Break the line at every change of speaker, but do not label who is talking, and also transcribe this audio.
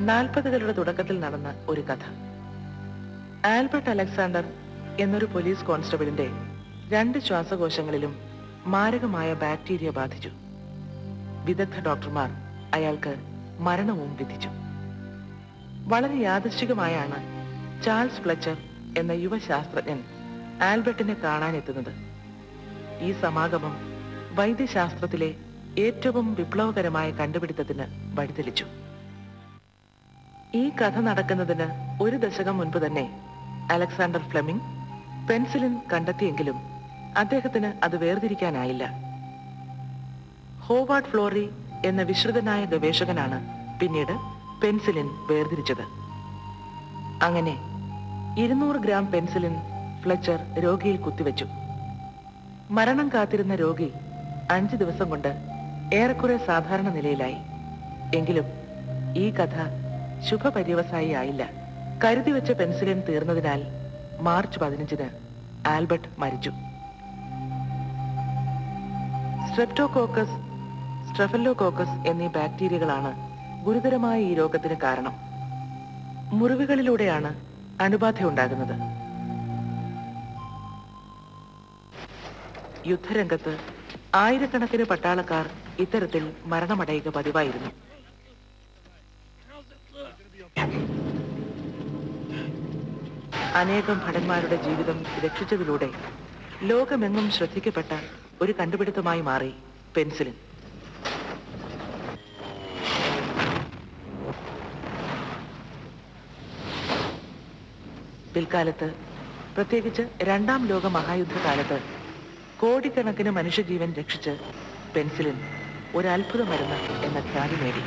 നാൽപ്പതുകളുടെ തുടക്കത്തിൽ നടന്ന ഒരു കഥ. ആൽബർട്ട് അലക്സാണ്ടർ എന്നൊരു പോലീസ് കോൺസ്റ്റബിളിന്റെ രണ്ട് ശ്വാസകോശങ്ങളിലും മാരകമായ ബാക്ടീരിയ ബാധിച്ചു. വിദഗ്ധ ഡോക്ടർമാർ അയാൾക്ക് മരണവും വിധിച്ചു. വളരെ യാദൃശികമായാണ് ചാൾസ് ഫ്ലച്ചർ എന്ന യുവ ശാസ്ത്രജ്ഞൻ ആൽബർട്ടിനെ കാണാനെത്തുന്നത്. ഈ സമാഗമം വൈദ്യശാസ്ത്രത്തിലെ ഏറ്റവും വിപ്ലവകരമായ കണ്ടുപിടുത്തത്തിന് വഴിതെളിച്ചു. ഈ കഥ നടക്കുന്നതിന് ഒരു ദശകം മുൻപ് തന്നെ അലക്സാണ്ടർ ഫ്ലെമിംഗ് പെൻസിലിൻ കണ്ടെത്തിയെങ്കിലും അദ്ദേഹത്തിന് അത് വേർതിരിക്കാനായില്ല. ഹോവാർഡ് ഫ്ലോറി എന്ന വിശ്രുതനായ ഗവേഷകനാണ് പിന്നീട് പെൻസിലിൻ വേർതിരിച്ചത്. അങ്ങനെ ഇരുന്നൂറ് ഗ്രാം പെൻസിലിൻ ഫ്ലെച്ചർ രോഗിയിൽ കുത്തിവെച്ചു. മരണം കാത്തിരുന്ന രോഗി അഞ്ച് ദിവസം കൊണ്ട് ഏറെക്കുറെ സാധാരണ നിലയിലായി. എങ്കിലും ഈ കഥ ശുഭപര്യവസായി ആയില്ല. കരുതി വെച്ച പെൻസിലിൻ തീർന്നതിനാൽ മാർച്ച് പതിനഞ്ചിന് ആൽബർട്ട് മരിച്ചു. സ്ട്രെപ്റ്റോകോക്കസ് സ്ട്രെഫല്ലോകോക്കസ് എന്നീ ബാക്ടീരിയകളാണ് ഗുരുതരമായ ഈ രോഗത്തിന് കാരണം. മുറിവുകളിലൂടെയാണ് അണുബാധ ഉണ്ടാകുന്നത് യുദ്ധരംഗത്ത് ആയിരക്കണക്കിന് പട്ടാളക്കാർ ഇത്തരത്തിൽ മരണമടയുക പതിവായിരുന്നു. അനേകം ഭടന്മാരുടെ ജീവിതം രക്ഷിച്ചതിലൂടെ ലോകമെങ്ങും ശ്രദ്ധിക്കപ്പെട്ട ഒരു കണ്ടുപിടുത്തമായി മാറി പെൻസിലിൻ. പിൽക്കാലത്ത് പ്രത്യേകിച്ച് രണ്ടാം ലോക മഹായുദ്ധകാലത്ത് കോടിക്കണക്കിന് മനുഷ്യജീവൻ രക്ഷിച്ച് പെൻസിലിൻ ഒരു മരുന്ന് എന്ന ഖ്യാതി നേടി.